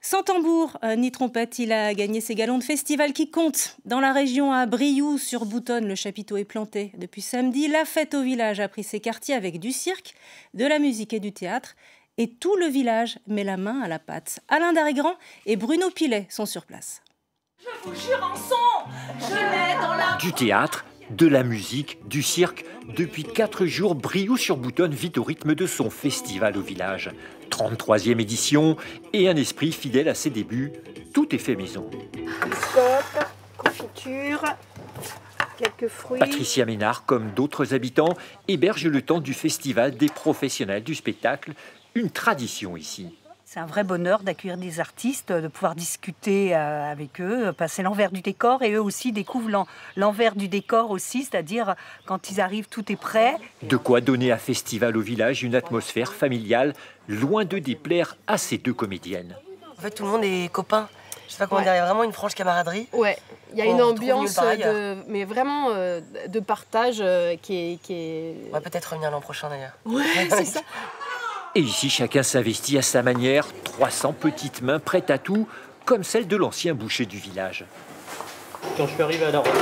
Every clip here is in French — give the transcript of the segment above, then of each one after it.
Sans tambour euh, ni trompette, il a gagné ses galons de festival qui comptent. Dans la région à Briouze, sur Boutonne, le chapiteau est planté. Depuis samedi, la fête au village a pris ses quartiers avec du cirque, de la musique et du théâtre. Et tout le village met la main à la pâte. Alain Darrigrand et Bruno Pilet sont sur place. Je vous jure en son, je l'ai dans la... Du théâtre, de la musique, du cirque. Depuis quatre jours, Briouze-sur-Boutonne vit au rythme de son festival au village. 33e édition et un esprit fidèle à ses débuts. Tout est fait maison. Biscotte, confiture, quelques fruits. Patricia Ménard, comme d'autres habitants, héberge le temps du festival des professionnels du spectacle, une tradition ici. C'est un vrai bonheur d'accueillir des artistes, de pouvoir discuter euh, avec eux, passer l'envers du décor et eux aussi découvrent l'envers du décor aussi, c'est-à-dire quand ils arrivent, tout est prêt. De quoi donner à Festival au village une atmosphère familiale, loin de déplaire à ces deux comédiennes. En fait, tout le monde est copain. Je sais pas comment dire, il y a vraiment une franche camaraderie. Ouais, il y a une ambiance, de, mais vraiment euh, de partage euh, qui est. Qui est... On va peut-être revenir l'an prochain d'ailleurs. Ouais, c'est ça. Et ici, chacun s'investit à sa manière, 300 petites mains prêtes à tout, comme celle de l'ancien boucher du village. Quand je suis arrivé à la retraite,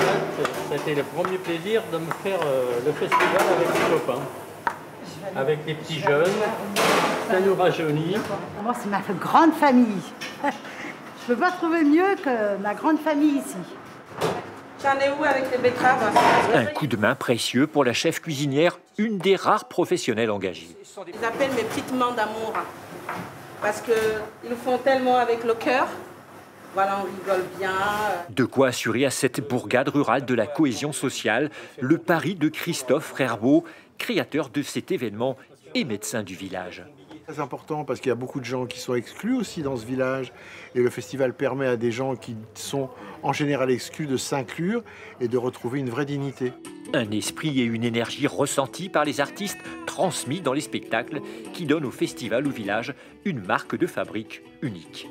c'était le premier plaisir de me faire euh, le festival avec les copains. Avec les petits jeunes, ça nous rajeunit. Moi, c'est ma grande famille. Je ne peux pas trouver mieux que ma grande famille ici. J'en ai où avec les betteraves Un coup de main précieux pour la chef cuisinière, une des rares professionnelles engagées. Ils appellent mes petites mains d'amour parce qu'ils le font tellement avec le cœur. Voilà, on rigole bien. De quoi assurer à cette bourgade rurale de la cohésion sociale le pari de Christophe Frerbeau, créateur de cet événement et médecin du village. C'est important parce qu'il y a beaucoup de gens qui sont exclus aussi dans ce village et le festival permet à des gens qui sont en général exclus de s'inclure et de retrouver une vraie dignité. Un esprit et une énergie ressentis par les artistes transmis dans les spectacles qui donnent au festival au village une marque de fabrique unique.